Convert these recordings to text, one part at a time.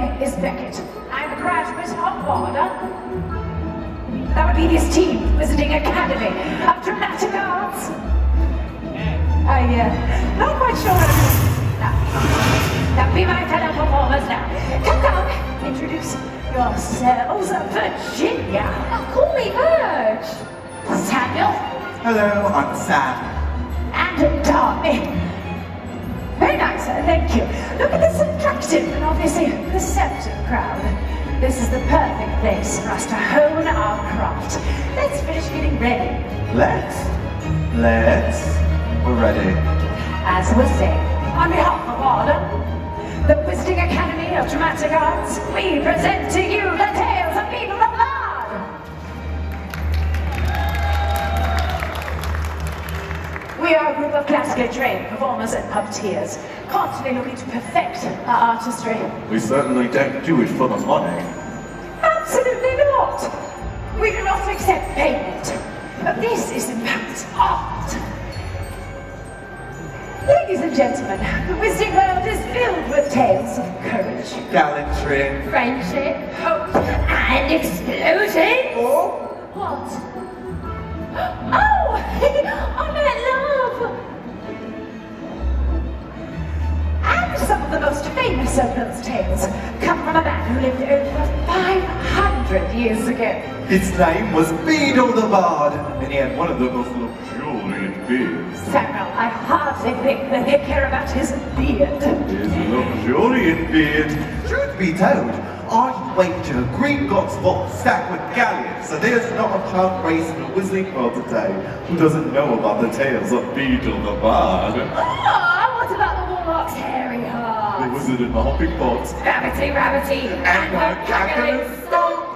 name is Beckett. I'm a graduate of WADA. That would be this team visiting Academy of Dramatic Arts. I, uh, not quite sure to... Now, now be my fellow performers now. Come, come, introduce yourselves. Virginia. Oh, call me Virg. Samuel. Hello, I'm Sam. And Darby. Very nice, thank you. Look at this attractive and obviously receptive crowd. This is the perfect place for us to hone our craft. Let's finish getting ready. Let's. Let's. We're ready. As was saying, on behalf of Arden, the Wizarding Academy of Dramatic Arts, we present group of classically trained performers and puppeteers, constantly looking to perfect our artistry. We certainly don't do it for the money. Absolutely not! We do not accept payment. but This is in fact art. Ladies and gentlemen, the Wizarding World is filled with tales of courage, Gallantry. Friendship. hope, And explosion. Oh, what? Oh! I meant most famous of those tales come from a man who lived over 500 years ago. his name was Beedle the Bard, and he had one of the most luxuriant beards. Samuel, I hardly think that they care about his beard. His luxuriant beard. Truth be told, I wager Gringotts vault stacked with galleons, so there's not a child race in the Wizarding World today who doesn't know about the tales of Beedle the Bard. Oh, heart? wizard in the hopping box. Babbitty, rabbity, And her cackling stone.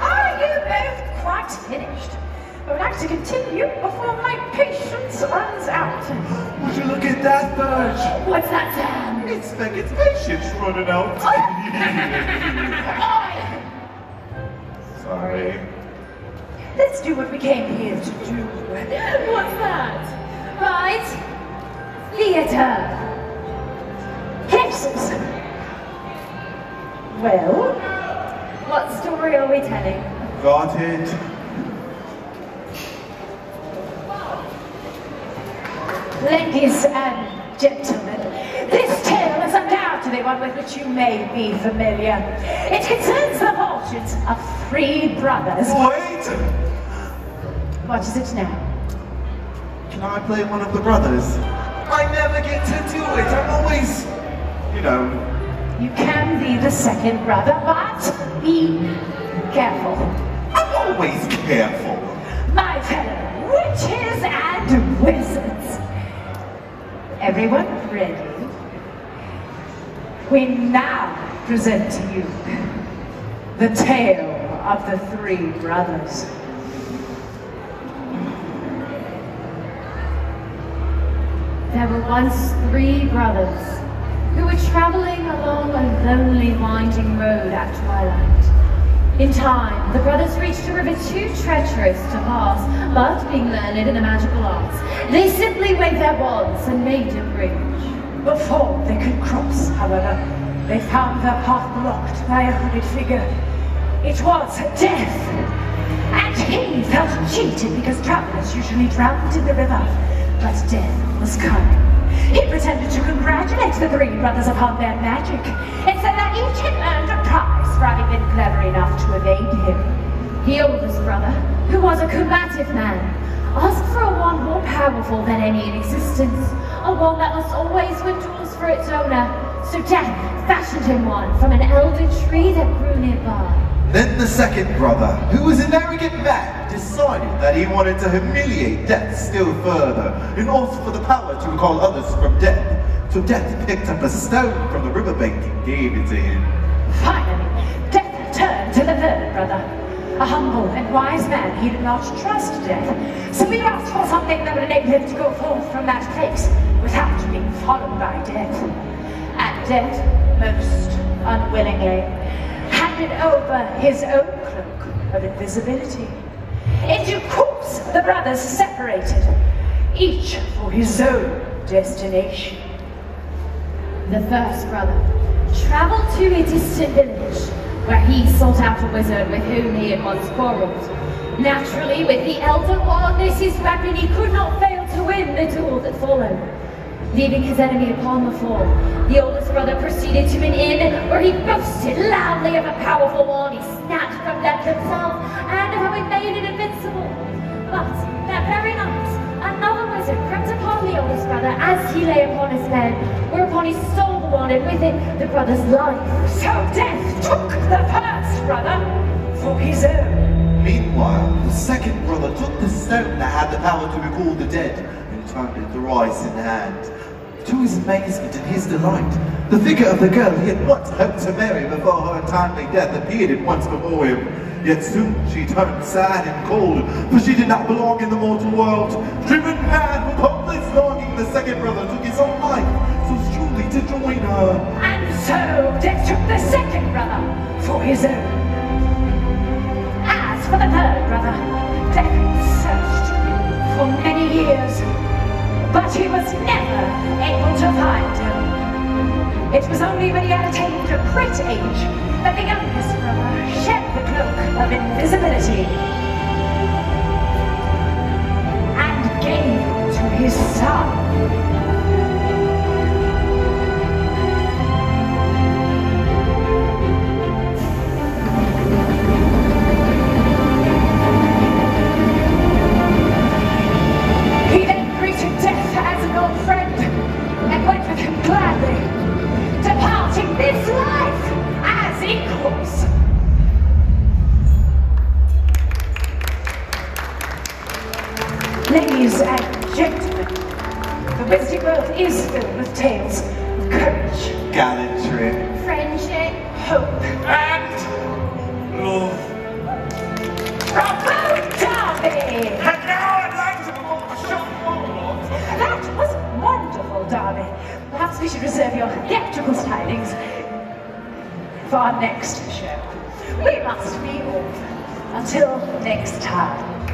Are you both quite finished? I would like to continue before my patience runs out. Would you look at that bird? What's that sound? It's Beckett's patience running out. Oh! Sorry. Let's do what we came here to do. What's that? Right? Theatre. Hexes. Well, What story are we telling? Got it. ladies and gentlemen, this tale is undoubtedly one with which you may be familiar. It concerns the fortunes of three brothers. Wait! What is it now? Can I play one of the brothers? I never get to do it. I'm always, you know, You can be the second brother, but be careful. I'm always careful. My fellow witches and wizards. Everyone ready? We now present to you the tale of the three brothers. There were once three brothers who were traveling along a lonely winding road at twilight. In time, the brothers reached a river too treacherous to pass, but being learned in the magical arts, they simply waved their wands and made a bridge. Before they could cross, however, they found their path blocked by a hooded figure. It was Death. And he felt cheated because travelers usually drowned in the river. But Death was cunning. He pretended to congratulate the three brothers upon their magic and said that each had earned a prize for having been clever enough to evade him. The oldest brother, who was a combative man, asked for a wand more powerful than any in existence, a wand that must always win duels for its owner. So Death fashioned him one from an elder tree that grew nearby. Then the second brother, who was an arrogant man, decided that he wanted to humiliate Death still further in order for the power to recall others from death. So Death picked up a stone from the riverbank and gave it to him. Finally, Death turned to the third brother. A humble and wise man, he did not trust Death. So he asked for something that would enable him to go forth from that place without being followed by Death. And Death, most unwillingly, handed over his own cloak of invisibility. In due course, the brothers separated, each for his own destination. The first brother travelled to a distant village, where he sought out a wizard with whom he had once quarrelled. Naturally, with the Elder as his weapon, he could not fail to win the duel that followed. Leaving his enemy upon the floor, the oldest brother proceeded to an inn where he boasted loudly of a powerful wand he snatched from death himself and of having made it invincible. But that very night, another wizard crept upon the oldest brother as he lay upon his bed, whereupon he stole the wand and with it the brother's life. So death took the first brother for his own. Meanwhile, the second brother took the stone that had the power to recall the dead it thrice in hand. To his amazement and his delight, the figure of the girl he had once hoped to marry before her untimely death appeared at once before him. Yet soon she turned sad and cold, for she did not belong in the mortal world. Driven mad with hopeless longing, the second brother took his own life, so truly to join her. And so death took the second brother for his own. As for the third brother, death searched for many years, but he was never able to find him. It was only when he had attained a great age that the youngest brother shed the cloak of invisibility and gave it to his son. Ladies and gentlemen, the Wizarding World is filled with tales of courage, Gallantry. Friendship, hope, And love. Bravo, Darby! And now I'd like to perform a short monologue. That was wonderful, Darby. Perhaps we should reserve your theatrical stylings for our next show. We must be off. Until next time.